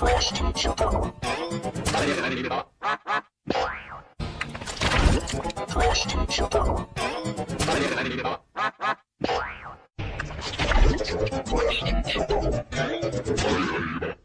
Frost Superman. Frost Superman. Frost Superman.